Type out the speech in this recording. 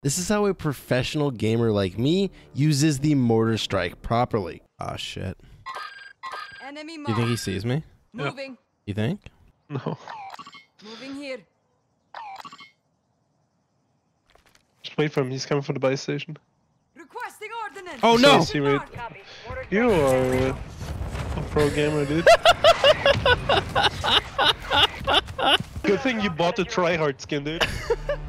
This is how a professional gamer like me uses the mortar strike properly. Ah, shit. Enemy You think he sees me? Moving. You think? No. Moving here. Just wait for him. He's coming for the base station. Requesting ordinance. Oh, no! See, wait. You are a pro gamer, dude. Good thing you bought the tryhard skin, dude.